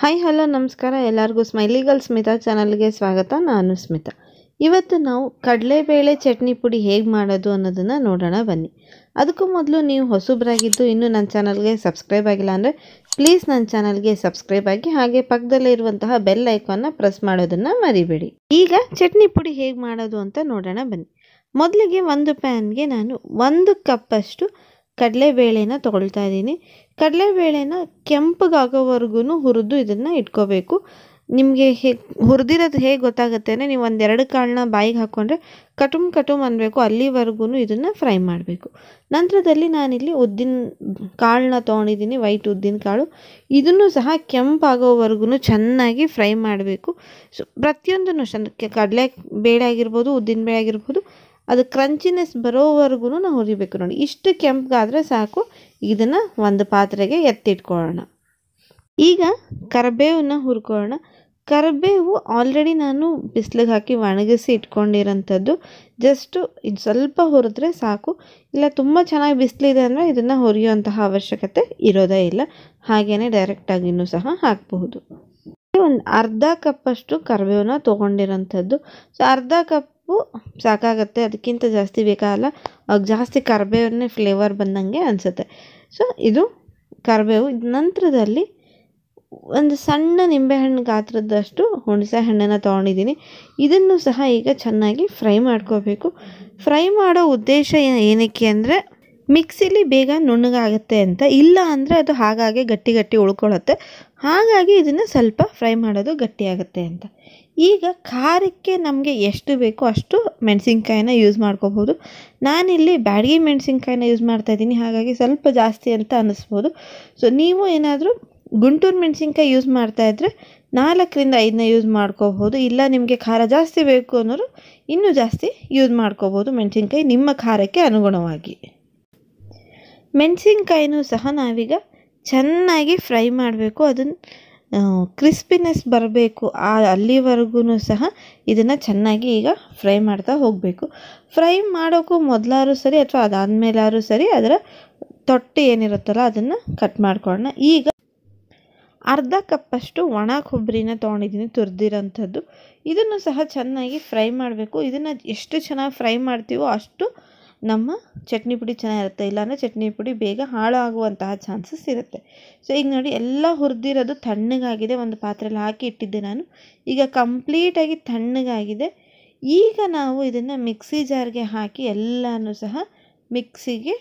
Hi hello ನಮಸ್ಕಾರ. ಎಲ್ಲರಿಗೂ ಸ್ಮೈಲಿಗಲ್ ಸ್ಮಿತಾ ಚಾನಲ್ಗೆ ಸ್ವಾಗತ. ನಾನು ಸ್ಮಿತಾ ಇವತ್ತು ನಾವು ಕಡಲೆಬೇಳೆ ಚಟ್ನಿ ಪುಡಿ ಹೇಗೆ ಮಾಡೋದು ಅನ್ನೋದನ್ನು ನೋಡೋಣ ಬನ್ನಿ. ಅದಕ್ಕೂ ಮೊದಲು ನೀವು ಹೊಸಬ್ರಾಗಿದ್ದು ಇನ್ನೂ ನನ್ನ ಚಾನಲ್ಗೆ ಸಬ್ಸ್ಕ್ರೈಬ್ ಆಗಿಲ್ಲ ಅಂದರೆ ಪ್ಲೀಸ್ ನನ್ನ ಚಾನಲ್ಗೆ ಸಬ್ಸ್ಕ್ರೈಬ್ ಆಗಿ ಹಾಗೆ ಪಕ್ಕದಲ್ಲೇ ಇರುವಂತಹ ಬೆಲ್ ಐಕಾನ್ನ ಪ್ರೆಸ್ ಮಾಡೋದನ್ನು ಮರಿಬೇಡಿ. ಈಗ ಚಟ್ನಿ ಪುಡಿ ಹೇಗೆ ಮಾಡೋದು ಅಂತ ನೋಡೋಣ ಬನ್ನಿ. ಮೊದಲಿಗೆ ಒಂದು ಪ್ಯಾನ್ಗೆ ನಾನು ಒಂದು ಕಪ್ಪಷ್ಟು ಕಡಲೆಬೇಳೆನ ತೊಗೊಳ್ತಾ ಇದ್ದೀನಿ. ಕಡಲೆಬೇಳೆನ ಕೆಂಪಗಾಗೋವರೆಗೂ ಹುರಿದು ಇದನ್ನು ಇಟ್ಕೋಬೇಕು. ನಿಮಗೆ ಹೇ, ಹುರಿದಿರೋದು ಹೇಗೆ ಗೊತ್ತಾಗುತ್ತೆ ಅಂದರೆ ನೀವು ಒಂದೆರಡು ಕಾಳನ್ನ ಬಾಯಿಗೆ ಹಾಕ್ಕೊಂಡ್ರೆ ಕಟುಮ್ ಕಟುಮ್ ಅನ್ನಬೇಕು ಅಲ್ಲಿವರೆಗೂ ಇದನ್ನು ಫ್ರೈ ಮಾಡಬೇಕು. ನಂತರದಲ್ಲಿ ನಾನಿಲ್ಲಿ ಉದ್ದಿನ ಕಾಳನ್ನ ತೊಗೊಂಡಿದ್ದೀನಿ, ವೈಟ್ ಉದ್ದಿನ ಕಾಳು. ಇದನ್ನು ಸಹ ಕೆಂಪಾಗೋವರೆಗೂ ಚೆನ್ನಾಗಿ ಫ್ರೈ ಮಾಡಬೇಕು. ಸೊ, ಪ್ರತಿಯೊಂದನ್ನು ಕಡಲೆ ಬೇಳೆ ಆಗಿರ್ಬೋದು, ಉದ್ದಿನ ಬೇಳೆ ಆಗಿರ್ಬೋದು ಅದು ಕ್ರಂಚಿನೆಸ್ ಬರೋವರೆಗೂ ನಾವು ಹುರಿಬೇಕು ನೋಡಿ. ಇಷ್ಟು ಕೆಂಪಗಾದರೆ ಸಾಕು. ಇದನ್ನು ಒಂದು ಪಾತ್ರೆಗೆ ಎತ್ತಿಟ್ಕೊಳ್ಳೋಣ. ಈಗ ಕರಿಬೇವನ್ನ ಹುರ್ಕೊಳ್ಳೋಣ. ಕರಿಬೇವು ಆಲ್ರೆಡಿ ನಾನು ಬಿಸಿಲಿಗೆ ಹಾಕಿ ಒಣಗಿಸಿ ಇಟ್ಕೊಂಡಿರೋಂಥದ್ದು. ಜಸ್ಟು ಇದು ಸ್ವಲ್ಪ ಹುರಿದ್ರೆ ಸಾಕು. ಇಲ್ಲ ತುಂಬ ಚೆನ್ನಾಗಿ ಬಿಸಿಲಿದೆ ಅಂದರೆ ಇದನ್ನು ಹುರಿಯುವಂತಹ ಅವಶ್ಯಕತೆ ಇರೋದೇ ಇಲ್ಲ. ಹಾಗೆಯೇ ಡೈರೆಕ್ಟಾಗಿಯೂ ಸಹ ಹಾಕಬಹುದು. ಒಂದು ಅರ್ಧ ಕಪ್ಪಷ್ಟು ಕರಿಬೇವನ್ನ ತೊಗೊಂಡಿರೋಂಥದ್ದು. ಸೊ ಅರ್ಧ ಕಪ್ಪು ಸಾಕಾಗುತ್ತೆ, ಅದಕ್ಕಿಂತ ಜಾಸ್ತಿ ಬೇಕಾಗಲ್ಲ. ಅವಾಗ ಜಾಸ್ತಿ ಕರಿಬೇವನ್ನೇ ಫ್ಲೇವರ್ ಬಂದಂಗೆ ಅನಿಸುತ್ತೆ. ಸೊ ಇದು ಕರಿಬೇವು. ನಂತರದಲ್ಲಿ ಒಂದು ಸಣ್ಣ ನಿಂಬೆಹಣ್ಣು ಗಾತ್ರದಷ್ಟು ಹುಣಸೆ ಹಣ್ಣನ್ನು ತೊಗೊಂಡಿದ್ದೀನಿ. ಇದನ್ನು ಸಹ ಈಗ ಚೆನ್ನಾಗಿ ಫ್ರೈ ಮಾಡ್ಕೋಬೇಕು. ಫ್ರೈ ಮಾಡೋ ಉದ್ದೇಶ ಏನಕ್ಕೆ ಅಂದರೆ ಮಿಕ್ಸಿಲಿ ಬೇಗ ನುಣ್ಣಗಾಗುತ್ತೆ ಅಂತ, ಇಲ್ಲ ಅಂದರೆ ಅದು ಹಾಗಾಗಿ ಗಟ್ಟಿ ಗಟ್ಟಿ ಉಳ್ಕೊಳ್ಳುತ್ತೆ. ಹಾಗಾಗಿ ಇದನ್ನು ಸ್ವಲ್ಪ ಫ್ರೈ ಮಾಡೋದು ಗಟ್ಟಿಯಾಗುತ್ತೆ ಅಂತ. ಈಗ ಖಾರಕ್ಕೆ ನಮಗೆ ಎಷ್ಟು ಬೇಕೋ ಅಷ್ಟು ಮೆಣಸಿನ್ಕಾಯಿನ ಯೂಸ್ ಮಾಡ್ಕೋಬೋದು. ನಾನಿಲ್ಲಿ ಬ್ಯಾಡಗಿ ಮೆಣಸಿನ್ಕಾಯಿನ ಯೂಸ್ ಮಾಡ್ತಾಯಿದ್ದೀನಿ ಹಾಗಾಗಿ ಸ್ವಲ್ಪ ಜಾಸ್ತಿ ಅಂತ ಅನ್ನಿಸ್ಬೋದು. ಸೊ ನೀವು ಏನಾದರೂ ಗುಂಟೂರು ಮೆಣಸಿನ್ಕಾಯಿ ಯೂಸ್ ಮಾಡ್ತಾಯಿದ್ರೆ ನಾಲ್ಕರಿಂದ ಐದನ್ನ ಯೂಸ್ ಮಾಡ್ಕೋಬೋದು. ಇಲ್ಲ ನಿಮಗೆ ಖಾರ ಜಾಸ್ತಿ ಬೇಕು ಅನ್ನೋರು ಇನ್ನೂ ಜಾಸ್ತಿ ಯೂಸ್ ಮಾಡ್ಕೋಬೋದು ಮೆಣಸಿನ್ಕಾಯಿ ನಿಮ್ಮ ಖಾರಕ್ಕೆ ಅನುಗುಣವಾಗಿ. ಮೆಣಸಿನ್ಕಾಯಿನೂ ಸಹ ನಾವೀಗ ಚೆನ್ನಾಗಿ ಫ್ರೈ ಮಾಡಬೇಕು. ಅದನ್ನು ಕ್ರಿಸ್ಪಿನೆಸ್ ಬರಬೇಕು. ಆ ಅಲ್ಲಿವರೆಗೂ ಸಹ ಇದನ್ನು ಚೆನ್ನಾಗಿ ಈಗ ಫ್ರೈ ಮಾಡ್ತಾ ಹೋಗಬೇಕು. ಫ್ರೈ ಮಾಡೋಕ್ಕೂ ಮೊದಲಾದ್ರೂ ಸರಿ ಅಥವಾ ಅದಾದಮೇಲಾದ್ರೂ ಸರಿ ಅದರ ತೊಟ್ಟೆ ಏನಿರುತ್ತಲ್ಲ ಅದನ್ನು ಕಟ್ ಮಾಡ್ಕೊಳ್ಳೋಣ. ಈಗ ಅರ್ಧ ಕಪ್ಪಷ್ಟು ಒಣ ಕೊಬ್ಬರಿನ ತೊಗೊಂಡಿದ್ದೀನಿ, ತುರಿದಿರೋಂಥದ್ದು. ಇದನ್ನು ಸಹ ಚೆನ್ನಾಗಿ ಫ್ರೈ ಮಾಡಬೇಕು. ಇದನ್ನು ಎಷ್ಟು ಚೆನ್ನಾಗಿ ಫ್ರೈ ಮಾಡ್ತೀವೋ ಅಷ್ಟು ನಮ್ಮ ಚಟ್ನಿ ಪುಡಿ ಚೆನ್ನಾಗಿರುತ್ತೆ, ಇಲ್ಲಾಂದರೆ ಚಟ್ನಿ ಪುಡಿ ಬೇಗ ಹಾಳಾಗುವಂತಹ ಚಾನ್ಸಸ್ ಇರುತ್ತೆ. ಸೊ ಈಗ ನೋಡಿ, ಎಲ್ಲ ಹುರಿದಿರೋದು ತಣ್ಣಗಾಗಿದೆ, ಒಂದು ಪಾತ್ರೆಯಲ್ಲಿ ಹಾಕಿ ಇಟ್ಟಿದ್ದೆ ನಾನು. ಈಗ ಕಂಪ್ಲೀಟಾಗಿ ತಣ್ಣಗಾಗಿದೆ. ಈಗ ನಾವು ಇದನ್ನು ಮಿಕ್ಸಿ ಜಾರ್ಗೆ ಹಾಕಿ ಎಲ್ಲನೂ ಸಹ ಮಿಕ್ಸಿಗೆ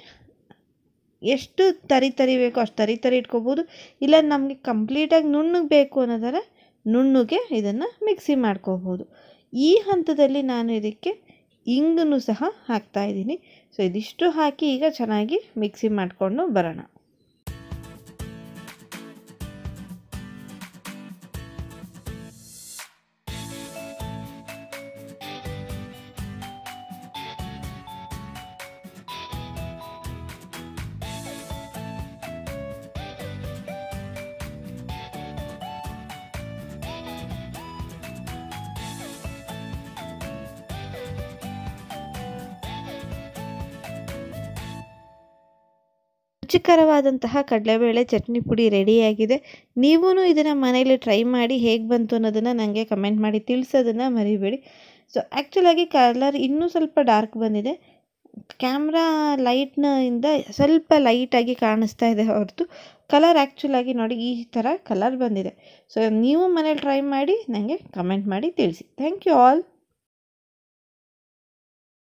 ಎಷ್ಟು ತರಿ ತರಿ ಬೇಕೋ ಅಷ್ಟು ತರಿ ತರಿ ಇಟ್ಕೋಬೋದು. ಇಲ್ಲ, ನಮಗೆ ಕಂಪ್ಲೀಟಾಗಿ ನುಣ್ಣಗೆ ಬೇಕು ಅನ್ನೋದಾದ್ರೆ ನುಣ್ಣಗೆ ಇದನ್ನು ಮಿಕ್ಸಿ ಮಾಡ್ಕೋಬೋದು. ಈ ಹಂತದಲ್ಲಿ ನಾನು ಇದಕ್ಕೆ ಇಂಗನ್ನು ಸಹ ಹಾಕ್ತಾ ಇದ್ದೀನಿ. ಸೊ ಇದಿಷ್ಟು ಹಾಕಿ ಈಗ ಚೆನ್ನಾಗಿ ಮಿಕ್ಸಿ ಮಾಡಿಕೊಂಡು ಬರೋಣ. ರುಚಿಕರವಾದಂತಹ ಕಡಲೆಬೇಳೆ ಚಟ್ನಿ ಪುಡಿ ರೆಡಿಯಾಗಿದೆ. ನೀವೂ ಇದನ್ನು ಮನೇಲಿ ಟ್ರೈ ಮಾಡಿ ಹೇಗೆ ಬಂತು ಅನ್ನೋದನ್ನು ನನಗೆ ಕಮೆಂಟ್ ಮಾಡಿ ತಿಳಿಸೋದನ್ನು ಮರಿಬೇಡಿ. ಸೊ ಆ್ಯಕ್ಚುಲಾಗಿ ಕಲರ್ ಇನ್ನೂ ಸ್ವಲ್ಪ ಡಾರ್ಕ್ ಬಂದಿದೆ. ಕ್ಯಾಮ್ರಾ ಲೈಟ್ನಿಂದ ಸ್ವಲ್ಪ ಲೈಟಾಗಿ ಕಾಣಿಸ್ತಾ ಇದೆ ಹೊರತು. ಕಲರ್ ಆ್ಯಕ್ಚುಲಾಗಿ ನೋಡಿ ಈ ಥರ ಕಲರ್ ಬಂದಿದೆ. ಸೊ ನೀವು ಮನೇಲಿ ಟ್ರೈ ಮಾಡಿ ನನಗೆ ಕಮೆಂಟ್ ಮಾಡಿ ತಿಳಿಸಿ. Thank you all